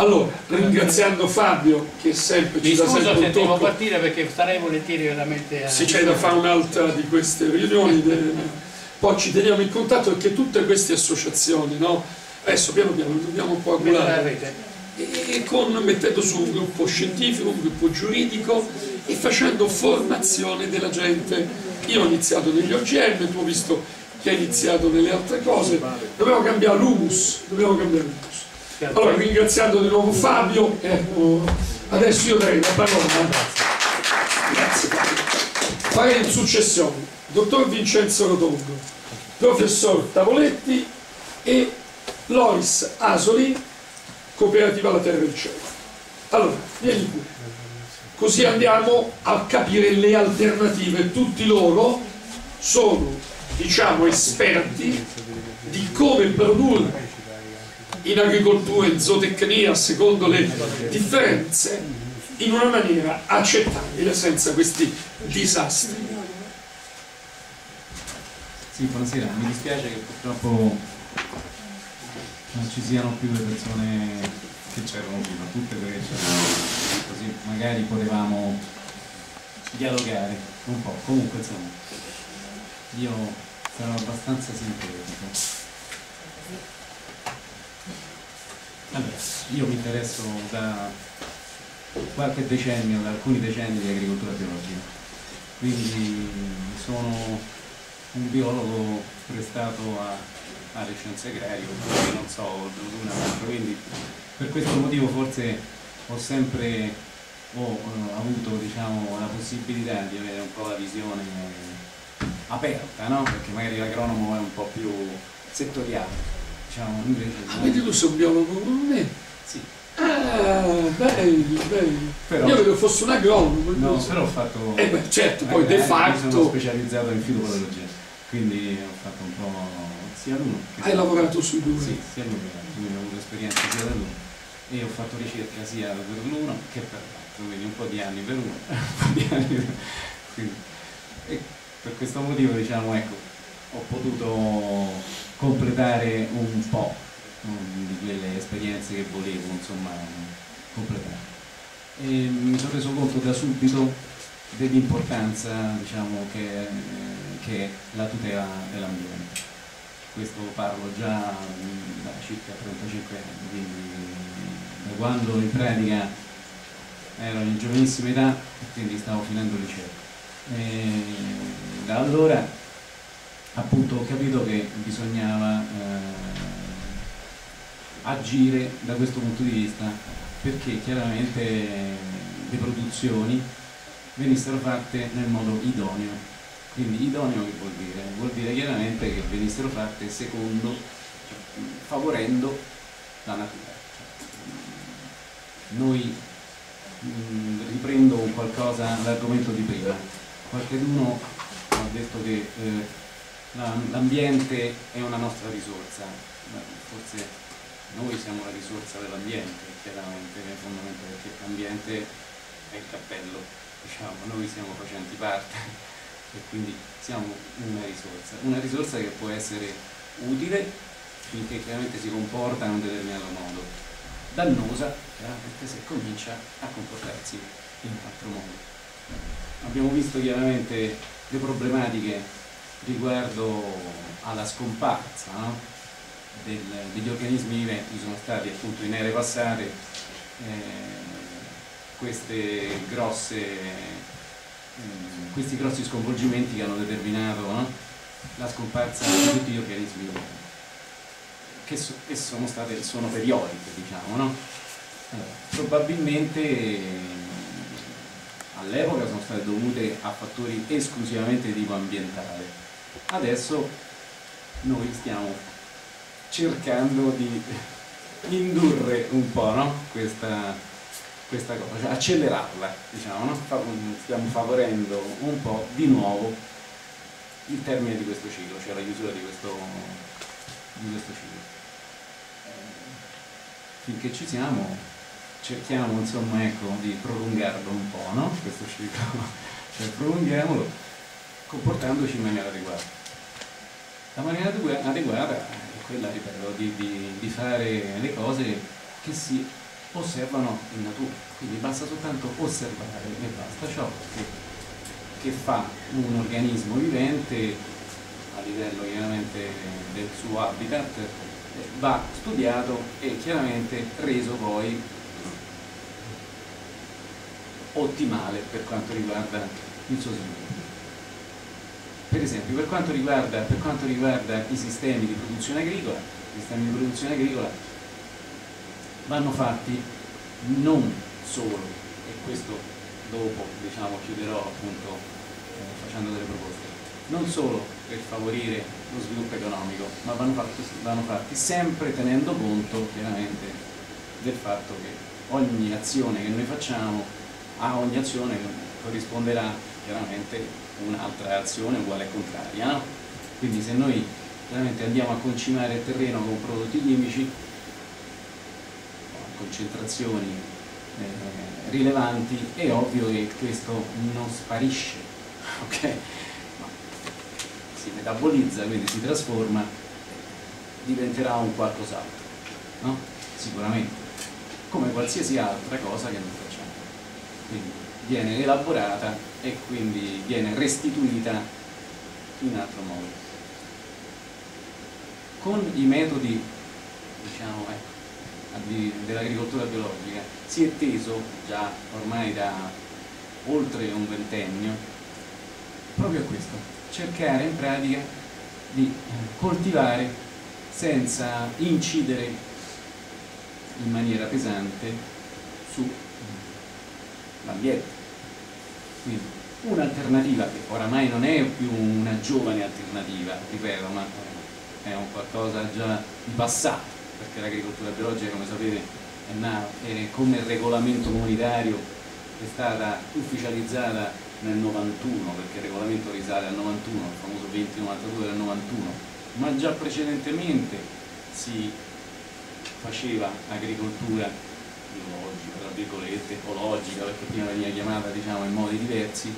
Allora, ringraziando Fabio che sempre Mi ci dà scuso sempre se un devo tocco. partire perché starei volentieri veramente a... Se c'è da fare un'altra di queste riunioni, poi ci teniamo in contatto perché tutte queste associazioni, no? Adesso piano piano dobbiamo un po' rete. e con, mettendo su un gruppo scientifico, un gruppo giuridico e facendo formazione della gente. Io ho iniziato negli OGM, tu ho visto che hai iniziato nelle altre cose, dobbiamo cambiare l'humus, dobbiamo cambiare l'humus. Allora, ringraziando di nuovo Fabio, ecco, adesso io darei la parola. Grazie Fabio. Farei in successione, dottor Vincenzo Rotondo, professor Tavoletti e Loris Asoli, cooperativa La Terra del Cielo. Allora, vieni qui. Così andiamo a capire le alternative. Tutti loro sono, diciamo, esperti di come produrre in agricoltura, in zootecnia, secondo le differenze, in una maniera accettabile, senza questi disastri. Sì, buonasera, mi dispiace che purtroppo non ci siano più le persone che c'erano prima, tutte quelle che c'erano, così magari potevamo dialogare un po'. Comunque insomma, io sarò abbastanza sintetico. Allora, io mi interesso da qualche decennio, da alcuni decenni di agricoltura biologica, quindi sono un biologo prestato a- alle scienze agrarie, non so, un altro, quindi per questo motivo forse ho sempre ho, eh, avuto diciamo, la possibilità di avere un po' la visione aperta, no? perché magari l'agronomo è un po' più settoriale. Diciamo, invece, Ah, vedi tu sei un biologo come me? sì, Ah, bello, bello. Però- Io credo fosse un agronomo. no, so. però ho fatto... Eh beh, certo, poi Eh, de Mi sono facto specializzato in fitopatologia, quindi ho fatto un po' sia l'uno che hai lavorato sui due. Sì, sia l'uno che l'altro, quindi ho avuto esperienza sia da l'uno e ho fatto ricerca sia per l'uno che per l'altro, quindi un po' di anni per uno, un po' di anni per quindi, e per questo motivo diciamo ecco, ho potuto completare un po' mm, di quelle esperienze che volevo insomma completare. E mi sono reso conto da subito dell'importanza diciamo, che, che è la tutela dell'ambiente. Questo parlo già mm, da circa 35 anni, quindi da quando in pratica ero in giovanissima età quindi stavo finendo il liceo. E da allora appunto ho capito che bisognava eh, agire da questo punto di vista perché chiaramente le produzioni venissero fatte nel modo idoneo. Quindi idoneo che vuol dire? Vuol dire chiaramente che venissero fatte secondo, favorendo la natura. Noi mh, riprendo un qualcosa l'argomento di prima. Qualcuno ha detto che eh, l'ambiente è una nostra risorsa, forse noi siamo la risorsa dell'ambiente, chiaramente, fondamentalmente, perché l'ambiente è il cappello, diciamo, noi siamo facenti parte e quindi siamo una risorsa. Una risorsa che può essere utile finché chiaramente si comporta in un determinato modo, dannosa chiaramente se comincia a comportarsi in un altro modo. Abbiamo visto chiaramente le problematiche riguardo alla scomparsa no? del- degli organismi viventi, sono stati appunto in ere passate eh, queste grosse, mm, questi grossi sconvolgimenti che hanno determinato no? la scomparsa di tutti gli organismi viventi che, so- che sono, state, sono periodiche, diciamo, no? Allora, probabilmente eh, all'epoca sono state dovute a fattori esclusivamente di tipo ambientale. Adesso noi stiamo cercando di indurre un po' no? questa, questa cosa, cioè accelerarla, diciamo, no? Stiamo favorendo un po' di nuovo il termine di questo ciclo, cioè la chiusura di questo, di questo ciclo. Finché ci siamo cerchiamo insomma ecco di prolungarlo un po', no? Questo ciclo, cioè prolunghiamolo comportandoci in maniera adeguata. La maniera adegua- adeguata è quella, ripeto, di, di- di fare le cose che si osservano in natura, quindi basta soltanto osservare e basta ciò che, che fa un organismo vivente a livello chiaramente del suo habitat eh, va studiato e chiaramente reso poi ottimale per quanto riguarda il suo sviluppo. Per esempio, per quanto, riguarda, per quanto riguarda i sistemi di produzione agricola, i sistemi di produzione agricola vanno fatti non solo, e questo dopo diciamo, chiuderò appunto eh, facendo delle proposte, non solo per favorire lo sviluppo economico, ma vanno fatti, vanno fatti sempre tenendo conto chiaramente del fatto che ogni azione che noi facciamo a ogni azione corrisponderà chiaramente un'altra azione uguale contraria. No? Quindi se noi chiaramente andiamo a concimare il terreno con prodotti chimici, concentrazioni eh, rilevanti, è ovvio che questo non sparisce, okay? si metabolizza, quindi si trasforma, diventerà un qualcos'altro, no? sicuramente, come qualsiasi altra cosa che noi facciamo. Quindi viene elaborata e quindi viene restituita in altro modo. Con i metodi diciamo, ecco, dell'agricoltura biologica si è teso già ormai da oltre un ventennio proprio a questo, cercare in pratica di coltivare senza incidere in maniera pesante sull'ambiente quindi un'alternativa che oramai non è più una giovane alternativa, ripeto, ma è un qualcosa già di passato, perché l'agricoltura biologica, come sapete, è nata come regolamento comunitario è stata ufficializzata nel 91, perché il regolamento risale al 91, il famoso 2092 del 91, ma già precedentemente si faceva agricoltura biologica, tra virgolette, ecologica, perché prima veniva chiamata diciamo, in modi diversi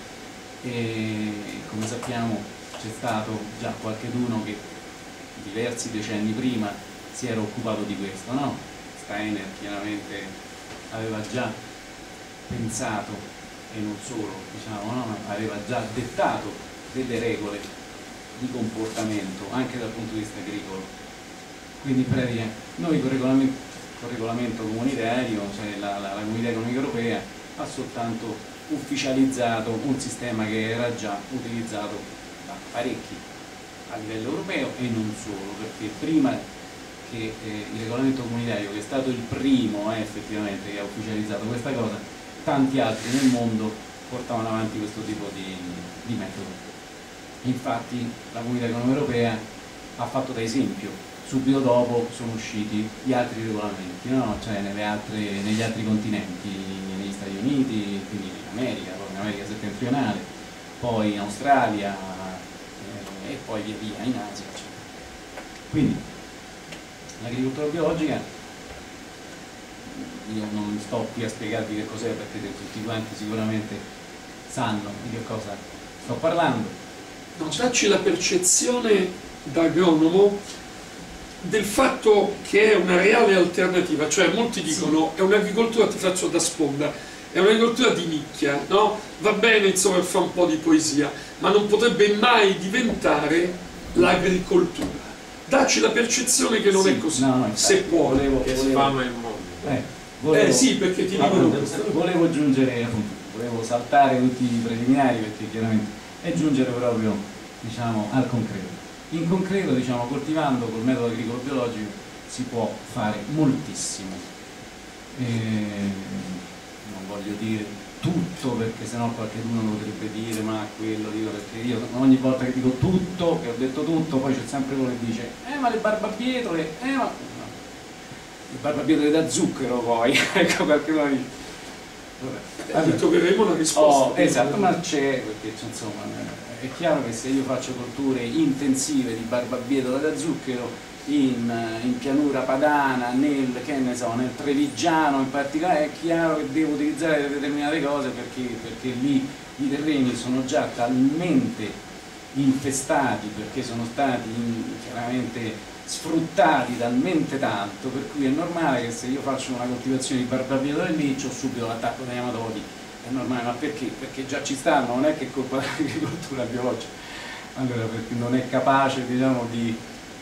e come sappiamo c'è stato già qualcheduno che diversi decenni prima si era occupato di questo, no? Steiner chiaramente aveva già pensato e non solo, diciamo, no? aveva già dettato delle regole di comportamento anche dal punto di vista agricolo. Quindi pratica, noi con regolamento col regolamento comunitario, cioè la, la, la comunità economica europea ha soltanto ufficializzato un sistema che era già utilizzato da parecchi a livello europeo e non solo, perché prima che eh, il regolamento comunitario, che è stato il primo eh, effettivamente che ha ufficializzato questa cosa, tanti altri nel mondo portavano avanti questo tipo di, di metodo. Infatti la comunità economica europea ha fatto da esempio subito dopo sono usciti gli altri regolamenti, no? cioè altre, negli altri continenti, negli Stati Uniti, quindi in America, poi in America settentrionale, poi in Australia eh, e poi via via in Asia. Eccetera. Quindi l'agricoltura biologica, io non sto qui a spiegarvi che cos'è perché tutti quanti sicuramente sanno di che cosa sto parlando. Non dacci la percezione da agronomo del fatto che è una reale alternativa, cioè molti dicono è un'agricoltura, ti faccio da sponda, è un'agricoltura di nicchia, no? va bene insomma fa un po' di poesia, ma non potrebbe mai diventare l'agricoltura. Dacci la percezione che non sì, è così, no, no, se può. Volevo, che sfama il mondo. Eh, eh sì, perché ti dicono Volevo giungere, appunto, volevo saltare tutti i preliminari perché chiaramente e giungere proprio diciamo, al concreto. In concreto, diciamo, coltivando col metodo agricolo biologico si può fare moltissimo. E non voglio dire tutto perché sennò qualcuno potrebbe dire ma quello dico perché io ogni volta che dico tutto, che ho detto tutto, poi c'è sempre uno che dice eh ma le barbabietole, eh ma... No. Le barbabietole da zucchero poi, ecco qualcuno dice. Vabbè. Eh, troveremo una risposta. Oh, esatto, ma c'è perché insomma è chiaro che se io faccio colture intensive di barbabietola da zucchero in, in, pianura padana, nel, so, nel, trevigiano in particolare, è chiaro che devo utilizzare determinate cose perché, perché lì i terreni sono già talmente infestati perché sono stati in, chiaramente sfruttati talmente tanto per cui è normale che se io faccio una coltivazione di barbabietola lì ho subito l'attacco dei nematodi è normale, ma perché? Perché già ci stanno, non è che è colpa dell'agricoltura biologica allora perché non è capace diciamo, di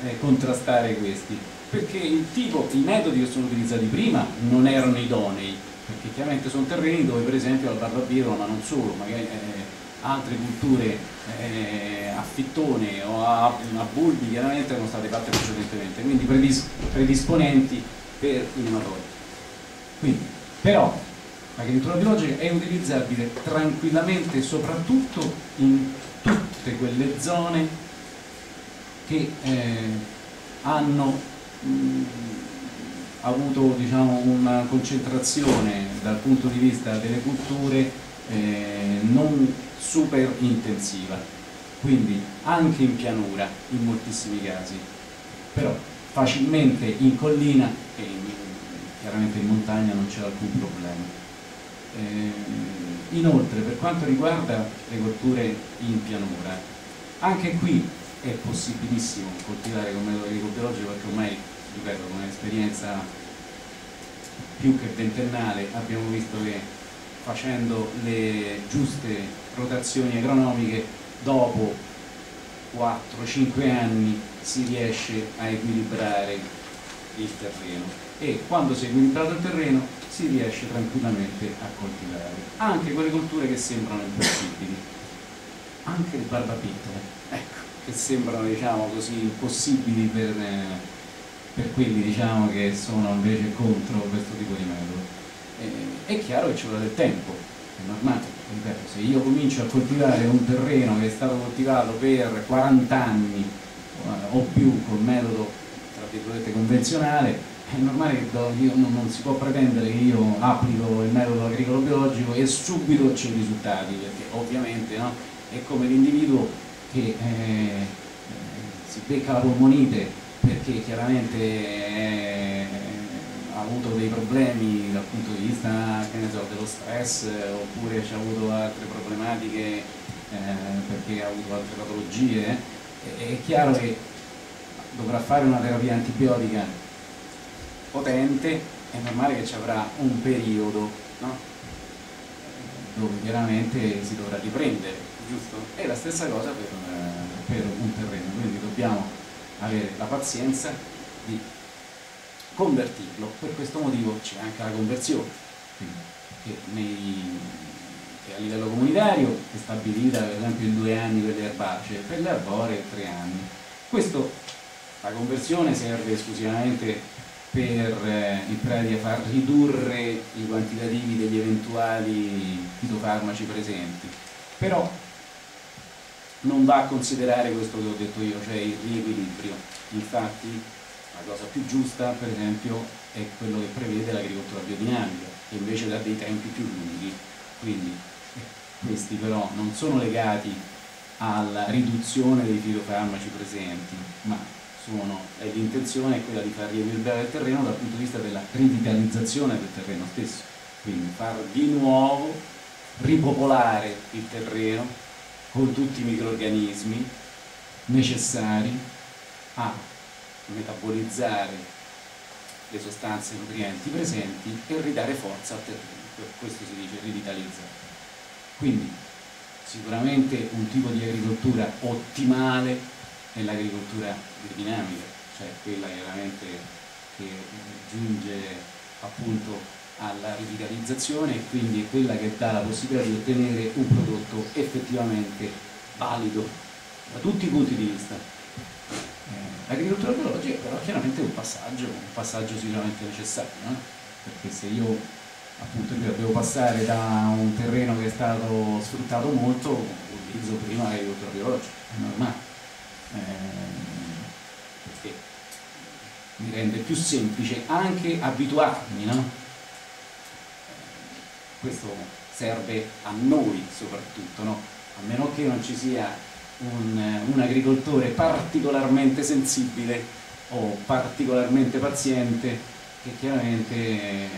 eh, contrastare questi perché il tipo, i metodi che sono utilizzati prima non erano idonei perché chiaramente sono terreni dove per esempio al barbabietola ma non solo magari eh, altre culture eh, a fittone o a, a, bulbi chiaramente erano state fatte precedentemente, quindi predis predisponenti per i nematodi. Quindi, però l'agricoltura biologica è utilizzabile tranquillamente soprattutto in tutte quelle zone che eh, hanno mh, avuto diciamo, una concentrazione dal punto di vista delle culture eh, non super intensiva, quindi anche in pianura in moltissimi casi, però facilmente in collina e in, chiaramente in montagna non c'è alcun problema. Eh, inoltre per quanto riguarda le colture in pianura, anche qui è possibilissimo coltivare con metodo agricoltologico perché ormai, ripeto, con un'esperienza più che ventennale abbiamo visto che facendo le giuste rotazioni agronomiche dopo 4-5 anni si riesce a equilibrare il terreno e quando si è equilibrato il terreno si riesce tranquillamente a coltivare anche quelle colture che sembrano impossibili. Anche le barbabietole ecco, che sembrano diciamo così impossibili per, per quelli diciamo, che sono invece contro questo tipo di metodo. Eh, è chiaro che ci vuole del tempo, è normale, ripeto, se io comincio a coltivare un terreno che è stato coltivato per 40 anni eh, o più col metodo convenzionale, è normale che io, non, non, si può pretendere che io applico il metodo agricolo biologico e subito c'è i risultati, perché ovviamente no, è come l'individuo che eh, si becca la polmonite perché chiaramente è, ha avuto dei problemi dal punto di vista so, dello stress oppure ci ha avuto altre problematiche eh, perché ha avuto altre patologie, è chiaro che dovrà fare una terapia antibiotica potente, è normale che ci avrà un periodo no? dove chiaramente si dovrà riprendere, giusto? È la stessa cosa per, per un terreno, quindi dobbiamo avere la pazienza di convertirlo, per questo motivo c'è anche la conversione, che, nei, che, a livello comunitario è stabilita per esempio in due anni per le erbacee, per le arboree tre anni. Questo, la conversione serve esclusivamente per eh, in pratica far ridurre i quantitativi degli eventuali fitofarmaci presenti, però non va a considerare questo che ho detto io, cioè il riequilibrio. Infatti la cosa più giusta, per esempio, è quello che prevede l'agricoltura biodinamica, che invece dà dei tempi più lunghi. Quindi questi però non sono legati alla riduzione dei fitofarmaci presenti, ma l'intenzione è quella di far riequilibrare il terreno dal punto di vista della rivitalizzazione del terreno stesso, quindi far di nuovo ripopolare il terreno con tutti i microorganismi necessari a metabolizzare le sostanze nutrienti presenti e ridare forza al terreno, per questo si dice rivitalizzare. Quindi sicuramente un tipo di agricoltura ottimale è l'agricoltura biodinamica, cioè quella chiaramente che giunge appunto alla rivitalizzazione e quindi è quella che dà la possibilità di ottenere un prodotto effettivamente valido da tutti i punti di vista L'agricoltura biologica però chiaramente è un passaggio, un passaggio sicuramente necessario, no? perché se io appunto devo passare da un terreno che è stato sfruttato molto, utilizzo prima l'agricoltura biologica, è normale, eh, perché mi rende più semplice anche abituarmi, no? Questo serve a noi soprattutto, no? a meno che non ci sia un, un agricoltore particolarmente sensibile o particolarmente paziente che chiaramente eh,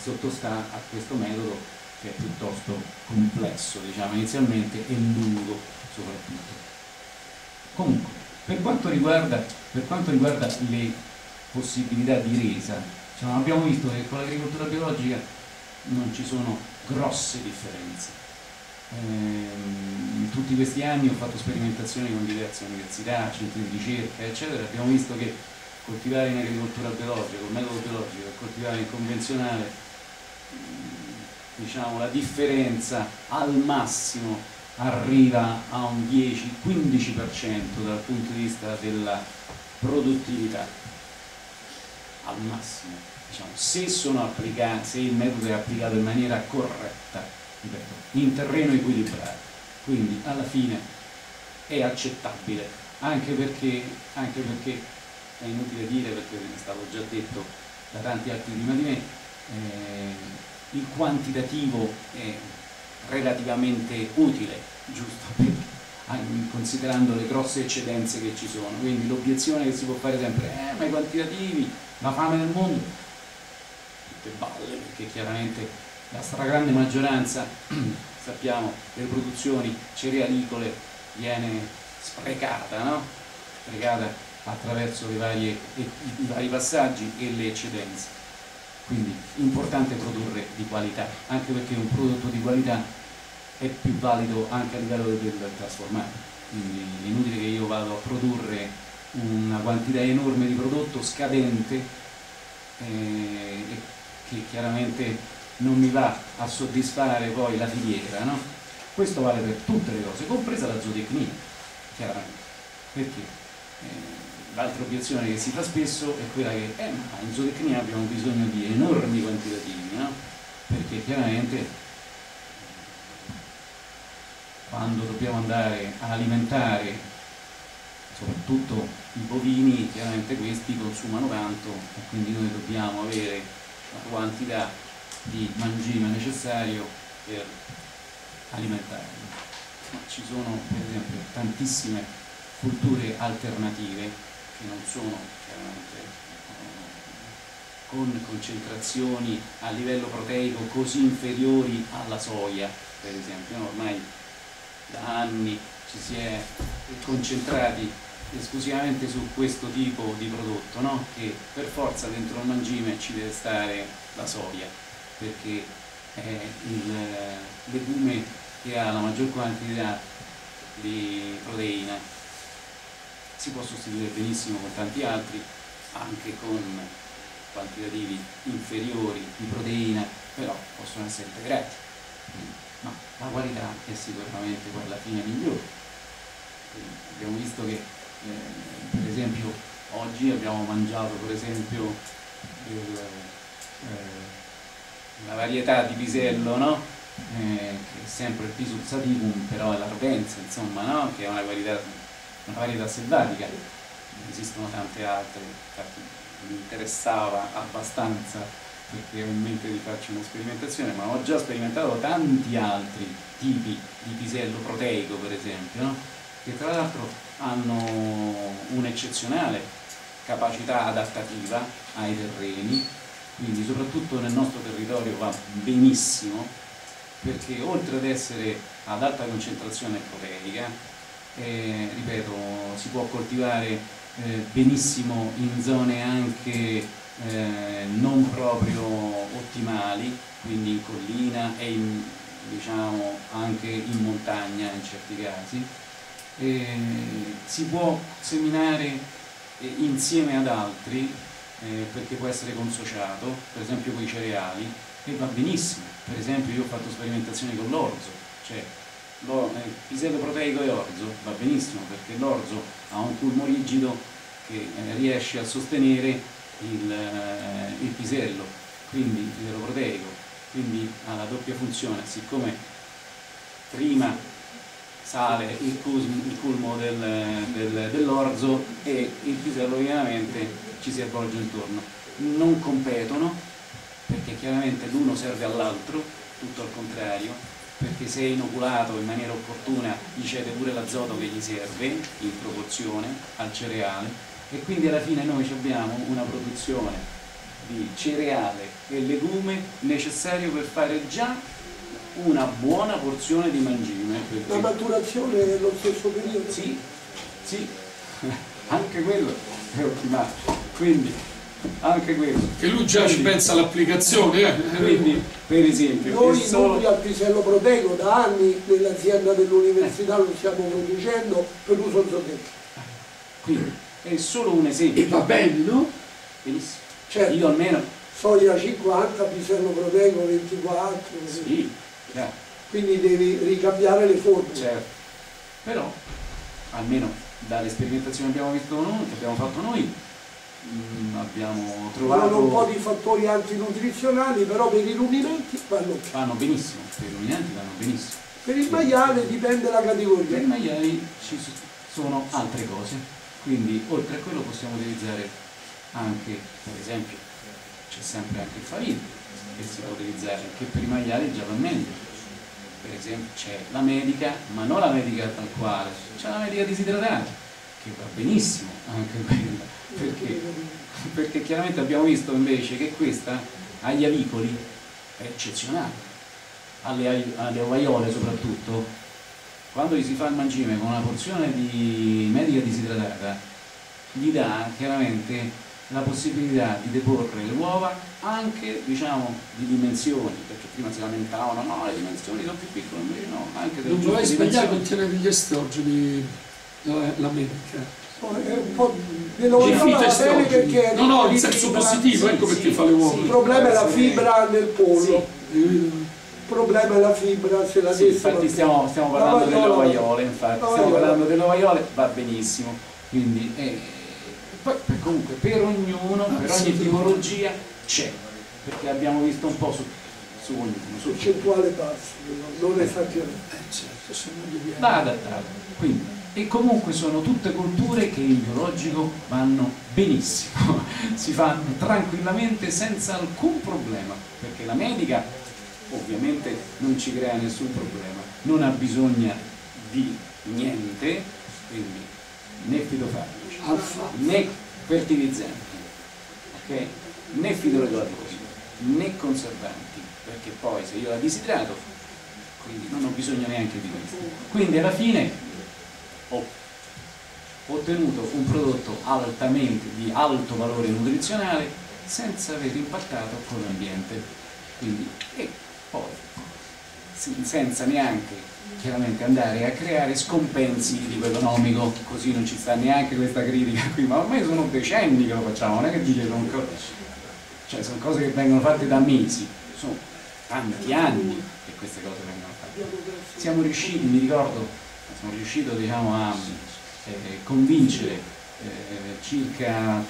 sottostà a questo metodo che è piuttosto complesso diciamo inizialmente e lungo soprattutto comunque Per quanto riguarda, per quanto riguarda le possibilità di resa, cioè, abbiamo visto che con l'agricoltura biologica non ci sono grosse differenze. in tutti questi anni ho fatto sperimentazioni con diverse università, centri di ricerca, eccetera, abbiamo visto che coltivare in agricoltura biologica, col metodo biologico e coltivare in convenzionale, diciamo, la differenza al massimo arriva a un 10-15% dal punto di vista della produttività. Al massimo diciamo, se se il metodo è applicato in maniera corretta in terreno equilibrato quindi alla fine è accettabile anche perché, anche perché è inutile dire perché è stato già detto da tanti altri prima di me eh, il quantitativo è relativamente utile, giusto? considerando le grosse eccedenze che ci sono. Quindi l'obiezione che si può fare sempre, eh, ma i quantitativi, la fame nel mondo, tutte balle, perché chiaramente la stragrande maggioranza, sappiamo, delle produzioni cerealicole viene sprecata, no? Sprecata attraverso varie, i vari passaggi e le eccedenze. Quindi importante produrre di qualità, anche perché un prodotto di qualità è più valido anche a livello del trasformato. Quindi è inutile che io vado a produrre una quantità enorme di prodotto scadente eh, che chiaramente non mi va a soddisfare poi la filiera. No? Questo vale per tutte le cose, compresa la zootecnia, chiaramente. Perché? Eh, L'altra obiezione che si fa spesso è quella che eh, ma in zootecnia abbiamo bisogno di enormi quantitativi, no? perché chiaramente quando dobbiamo andare a alimentare soprattutto i bovini, chiaramente questi consumano tanto e quindi noi dobbiamo avere la quantità di mangime necessario per alimentarli. Ma ci sono per esempio tantissime culture alternative non sono chiaramente eh, con concentrazioni a livello proteico così inferiori alla soia, per esempio. Ormai da anni ci si è concentrati esclusivamente su questo tipo di prodotto, no? che per forza dentro il mangime ci deve stare la soia, perché è il legume che ha la maggior quantità di proteina si può sostituire benissimo con tanti altri, anche con quantitativi inferiori di proteina, però possono essere integrati. Ma la qualità è sicuramente quella fine migliore. Abbiamo visto che eh, per esempio oggi abbiamo mangiato per esempio il, eh, la varietà di pisello, no? eh, che è sempre il Pisum sativum, però è l'Arvenza, insomma, no? che è una qualità una varietà selvatica, esistono tante altre, infatti mi interessava abbastanza perché ho in mente di farci una sperimentazione, ma ho già sperimentato tanti altri tipi di pisello proteico per esempio, no? che tra l'altro hanno un'eccezionale capacità adattativa ai terreni, quindi soprattutto nel nostro territorio va benissimo perché oltre ad essere ad alta concentrazione proteica eh, ripeto, si può coltivare eh, benissimo in zone anche eh, non proprio ottimali, quindi in collina e in, diciamo, anche in montagna in certi casi. si può seminare eh, insieme ad altri eh, perché può essere consociato, per esempio con i cereali, e va benissimo. Per esempio io ho fatto sperimentazioni con l'orzo, cioè pisello proteico e orzo va benissimo perché l'orzo ha un culmo rigido che eh, riesce a sostenere il, eh, il pisello, quindi il pisello proteico, quindi ha la doppia funzione, siccome prima sale il, il culmo del, del, dell'orzo e il pisello ovviamente ci si avvolge intorno. Non competono perché chiaramente l'uno serve all'altro, tutto al contrario, perché se è inoculato in maniera opportuna gli cede pure l'azoto che gli serve in proporzione al cereale e quindi alla fine noi abbiamo una produzione di cereale e legume necessario per fare già una buona porzione di mangime. La maturazione è lo stesso periodo? Sì, sì, anche quello è ottimale. Quindi, anche quello. Che lui già ci pensa all'applicazione. Eh? Quindi, per esempio, Noi solo- nutri al pisello proteico da anni nell'azienda dell'università lo stiamo producendo per uso zootecnico. quindi, è solo un E esempio. va bene, no? Benissimo. Certo, Io almeno, soia 50, pisello proteico 24, così. sì, chiaro. quindi devi ricambiare le formule. Certo. Però, almeno dalle sperimentazioni che abbiamo visto noi, che abbiamo fatto noi, mh, abbiamo trovato Sono un po' di fattori antinutrizionali, però per i ruminanti vanno vanno benissimo, per i ruminanti vanno benissimo. Per il maiale dipende la Per i categoria. maiali ci sono altre cose, quindi oltre a quello possiamo utilizzare anche, per esempio, c'è sempre anche il farina che si può utilizzare, che per i maiali già va meglio. Per esempio c'è la medica, ma non la medica tal quale, c'è la medica disidratata, che va benissimo anche quella, perché, perché chiaramente abbiamo visto invece che questa agli avicoli è eccezionale, alle, alle ovaiole soprattutto, quando gli si fa il mangime con una porzione di medica disidratata, gli dà chiaramente la possibilità di deporre le uova anche diciamo di dimensioni, perché prima si lamentavano, no, le dimensioni sono più piccole, invece no, anche Non vorrei sbagliare, dimensioni. contiene degli estrogeni la, la medica. È un po' dell'ovaiola va bene perché No, no, in senso fibra. positivo, Sì, ecco sì, perché fa le uova. sì. Il problema è la fibra nel pollo. Eh, Il problema è la fibra, se la Sì, destra infatti stiamo, stiamo parlando delle L'ovaiola- ovaiole, infatti, stiamo l'ovaiola- parlando delle ovaiole, va benissimo. Quindi, eh, poi per- comunque per ognuno, per ogni sì. tipologia c'è, perché abbiamo visto un po' su, su ognuno, su percentuale bassa, non esagerata. eh, certo, se no gli viene. va adattato. Quindi, e comunque sono tutte culture che in biologico vanno benissimo, si fanno tranquillamente senza alcun problema, perché la medica ovviamente non ci crea nessun problema, non ha bisogno di niente, quindi né fitofarmaci, Alfa. né fertilizzanti, ok? né fitoregolatori, né conservanti, perché poi se io la disidrato, quindi non ho bisogno neanche di questo. Quindi alla fine ottenuto un prodotto altamente di alto valore nutrizionale senza aver impattato con l'ambiente. Quindi, e poi senza neanche chiaramente andare a creare scompensi di tipo economico, così non ci sta neanche questa critica qui, ma ormai sono decenni che lo facciamo, non è che dice sono, co- cioè, sono cose che vengono fatte da mesi, sono tanti anni che queste cose vengono fatte. Siamo riusciti, mi ricordo, sono riuscito diciamo, a eh, convincere eh, circa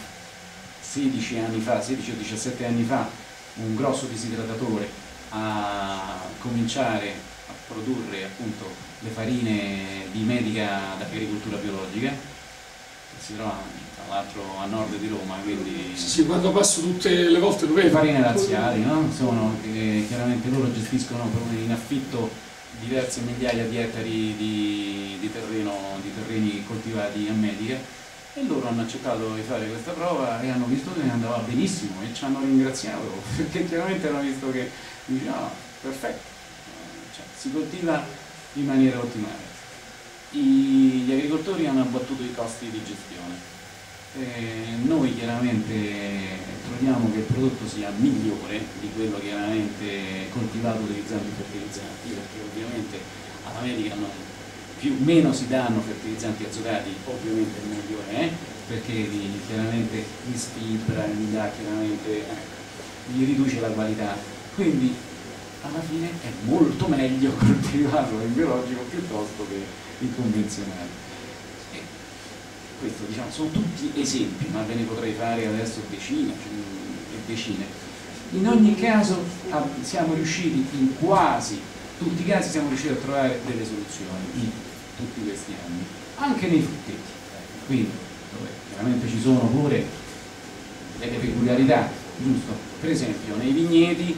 16 anni fa, 16 o 17 anni fa, un grosso disidratatore a cominciare a produrre appunto le farine di medica d'agricoltura biologica, che si trova tra l'altro a nord di Roma, quindi Sì, sì, quando passo tutte le volte lo le farine razziali, no? Sono che chiaramente loro gestiscono in affitto diverse migliaia di ettari di, di terreno, di terreni coltivati a medica e loro hanno accettato di fare questa prova e hanno visto che andava benissimo e ci hanno ringraziato perché chiaramente hanno visto che dice, "Ah, perfetto, Cioè, si coltiva in maniera ottimale. I- gli agricoltori hanno abbattuto i costi di gestione. Eh, noi chiaramente troviamo che il prodotto sia migliore di quello chiaramente coltivato utilizzando i fertilizzanti, perché ovviamente alla medica non- più meno si danno fertilizzanti azotati, ovviamente il meglio è, perché gli- chiaramente gli sfibra, gli dà chiaramente, ecco, gli riduce la qualità. Quindi alla fine è molto meglio coltivarlo in biologico piuttosto che in convenzionale. Questo diciamo, sono tutti esempi, ma ve ne potrei fare adesso decine cioè, e decine. In ogni caso ah, siamo riusciti in quasi tutti i casi siamo riusciti a trovare delle soluzioni in tutti questi anni, anche nei frutteti. Quindi, dove chiaramente ci sono pure delle peculiarità, giusto? Per esempio nei vigneti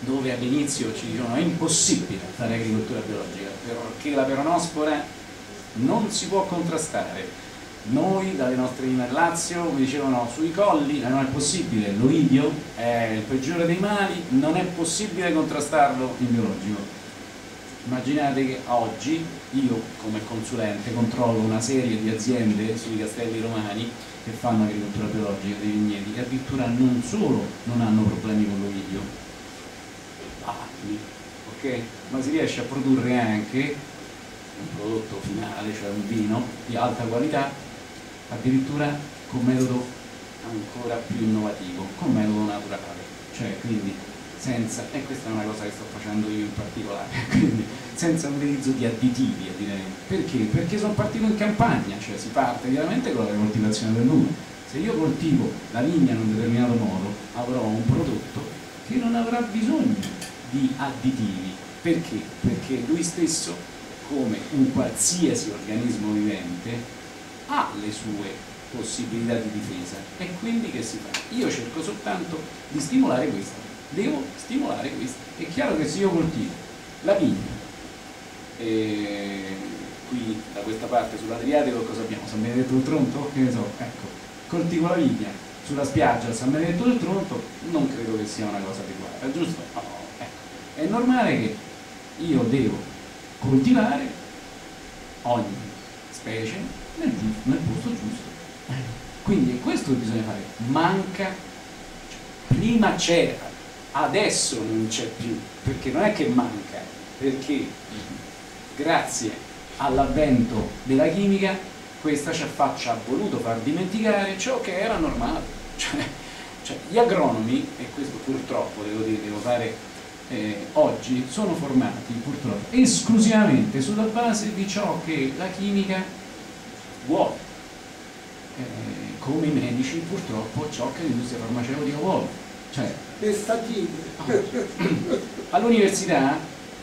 dove all'inizio ci dicono è impossibile fare agricoltura biologica perché la peronospora non si può contrastare. Noi dalle nostre linee del Lazio mi dicevano sui colli eh, non è possibile, l'oidio è il peggiore dei mali, non è possibile contrastarlo in biologico. Immaginate che oggi io come consulente controllo una serie di aziende sui castelli romani che fanno agricoltura biologica dei vigneti che addirittura non solo non hanno problemi con l'ovidio, anni, ok? Ma si riesce a produrre anche un prodotto finale, cioè un vino di alta qualità, addirittura con metodo ancora più innovativo, con metodo naturale, cioè quindi senza, e questa è una cosa che sto facendo io in particolare, quindi senza utilizzo di additivi Perché? Perché sono partito in campagna, cioè si parte chiaramente con la coltivazione dell'uno. Se io coltivo la vigna in un determinato modo avrò un prodotto che non avrà bisogno di additivi. Perché? Perché lui stesso, come un qualsiasi organismo vivente, ha le sue possibilità di difesa e quindi che si fa? Io cerco soltanto di stimolare questo devo stimolare questo. È chiaro che se io coltivo la vigna, qui da questa parte sull'Adriatico cosa abbiamo? San Benedetto del Tronto? Che ne so, ecco, coltivo la vigna sulla spiaggia San Benedetto del Tronto, non credo che sia una cosa adeguata, giusto? No, ecco. È normale che io devo coltivare ogni specie nel, nel posto giusto. Quindi è questo che bisogna fare. Manca, prima c'era adesso non c'è più, perché non è che manca, perché grazie all'avvento della chimica questa ci ha, ha, voluto far dimenticare ciò che era normale. Cioè, cioè, gli agronomi, e questo purtroppo devo dire, devo fare eh, oggi, sono formati purtroppo esclusivamente sulla base di ciò che la chimica vuole. Eh, come i medici purtroppo ciò che l'industria farmaceutica vuole. Cioè. All'università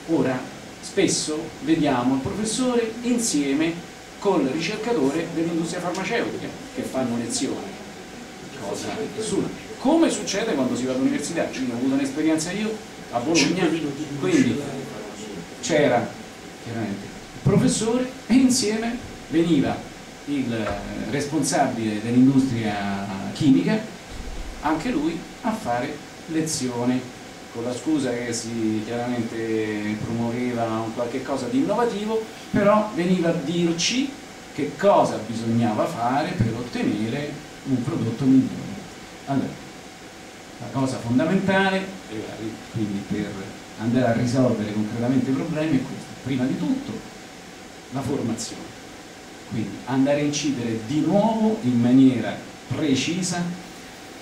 ora spesso vediamo il professore insieme col ricercatore dell'industria farmaceutica che fanno lezioni, cosa nessuna. Come succede quando si va all'università? Ho avuto un'esperienza io a Bologna, quindi c'era chiaramente il professore e insieme veniva il responsabile dell'industria chimica, anche lui, a fare lezione con la scusa che si chiaramente promuoveva un qualche cosa di innovativo, però veniva a dirci che cosa bisognava fare per ottenere un prodotto migliore. Allora, la cosa fondamentale, quindi per andare a risolvere concretamente i problemi, è questa. Prima di tutto, la formazione. Quindi andare a incidere di nuovo in maniera precisa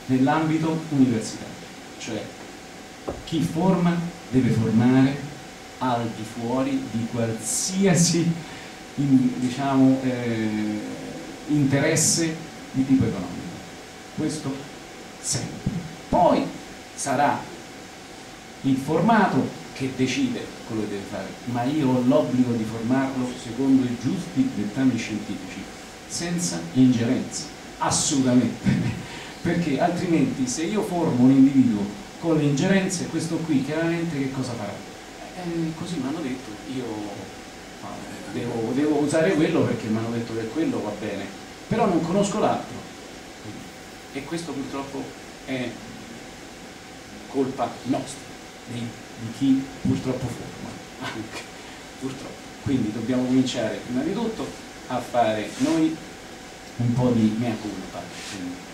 nell'ambito universitario cioè chi forma deve formare al di fuori di qualsiasi in, diciamo, eh, interesse di tipo economico. Questo sempre. Poi sarà il formato che decide quello che deve fare, ma io ho l'obbligo di formarlo secondo i giusti dettami scientifici, senza ingerenza, assolutamente perché altrimenti se io formo un individuo con le ingerenze, questo qui chiaramente che cosa farà? Eh, così mi hanno detto, io devo, devo, usare quello perché mi hanno detto che quello va bene, però non conosco l'altro. E questo purtroppo è colpa nostra, di, di chi purtroppo forma, anche purtroppo. Quindi dobbiamo cominciare prima di tutto a fare noi un po' di mea culpa,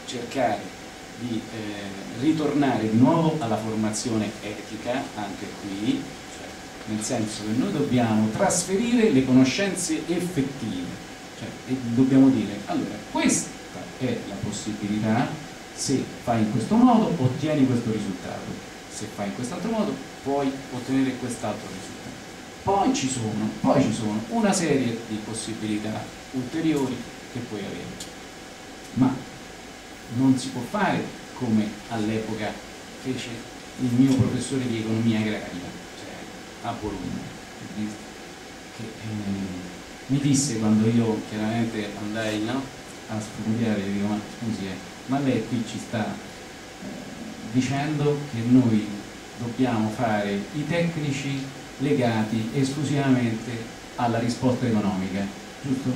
cercare di eh, ritornare di nuovo alla formazione etica, anche qui, cioè, nel senso che noi dobbiamo trasferire le conoscenze effettive, cioè, e dobbiamo dire, allora, questa è la possibilità, se fai in questo modo ottieni questo risultato, se fai in quest'altro modo puoi ottenere quest'altro risultato. Poi ci, sono, poi ci sono una serie di possibilità ulteriori che puoi avere. Ma non si può fare come all'epoca fece il mio professore di economia agraria, cioè a Bologna, che eh, mi disse quando io chiaramente andai no, a studiare, dico ma scusi, eh, ma lei qui ci sta eh, dicendo che noi dobbiamo fare i tecnici legati esclusivamente alla risposta economica, giusto?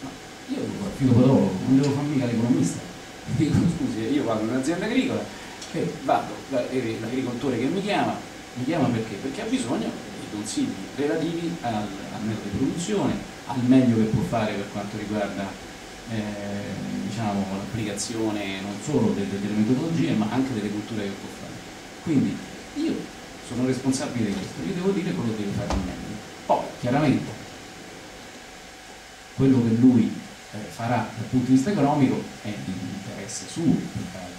Ma io devo fare filopodologo, non devo fare mica l'economista dico scusi io vado in un'azienda agricola e vado, l'agricoltore che mi chiama Mi chiama perché? Perché ha bisogno di consigli relativi al, al metodo di produzione, al meglio che può fare per quanto riguarda eh, diciamo, l'applicazione non solo delle, delle metodologie ma anche delle culture che può fare. Quindi io sono responsabile di questo, io devo dire quello che deve fare meglio. Poi chiaramente quello che lui eh, farà dal punto di vista economico è di interesse suo,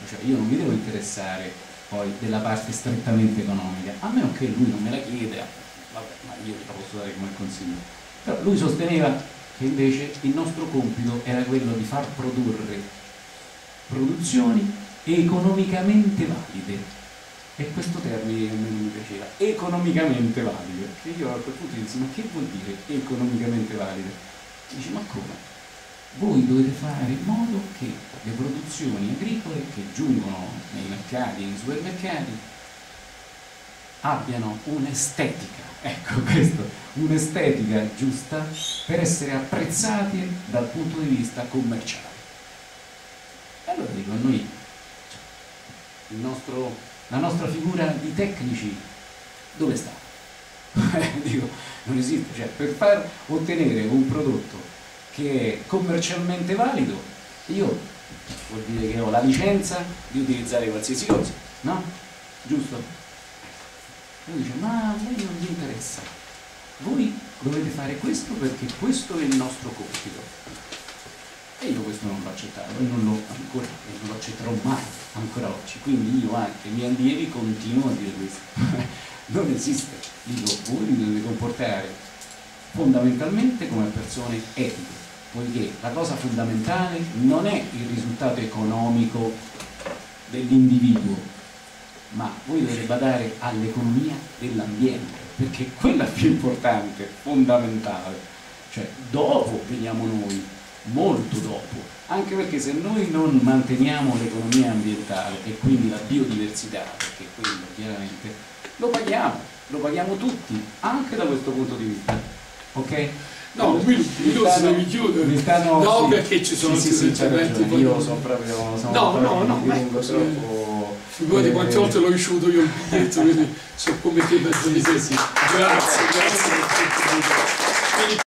cioè io non mi devo interessare poi della parte strettamente economica, a meno che lui non me la chieda, vabbè, ma io gliela posso dare come consiglio. Però lui sosteneva che invece il nostro compito era quello di far produrre produzioni economicamente valide. E questo termine a me non mi piaceva, economicamente valide, che io a quel punto dissi, ma che vuol dire economicamente valide? Dici, ma come? Voi dovete fare in modo che le produzioni agricole che giungono nei mercati nei supermercati abbiano un'estetica, ecco questo, un'estetica giusta per essere apprezzati dal punto di vista commerciale. E allora dico, noi, nostro, la nostra figura di tecnici dove sta? dico, non esiste, cioè per far ottenere un prodotto che è commercialmente valido, io vuol dire che ho la licenza di utilizzare qualsiasi cosa, no? Giusto? Lui dice, ma a voi non vi interessa, voi dovete fare questo perché questo è il nostro compito. E io questo non l'ho accettato e non lo, ancora, e non lo accetterò mai, ancora oggi. Quindi io anche, i miei allievi continuo a dire questo. non esiste. Dico, voi vi dovete comportare fondamentalmente come persone etiche poiché la cosa fondamentale non è il risultato economico dell'individuo, ma voi dovete badare all'economia dell'ambiente, perché quella è più importante, fondamentale. Cioè, dopo veniamo noi, molto dopo, anche perché se noi non manteniamo l'economia ambientale e quindi la biodiversità, perché quello chiaramente lo paghiamo, lo paghiamo tutti, anche da questo punto di vista. Ok? No, un minuto stanno- devi chiudere. mi stanno- no, sì. perché ci sono Sì, sì, sì, Io sono proprio sono No, proprio no, no, troppo Figurati eh, quante volte l'ho ricevuto io il biglietto, quindi so come te mezzo di te. Grazie, grazie. Quindi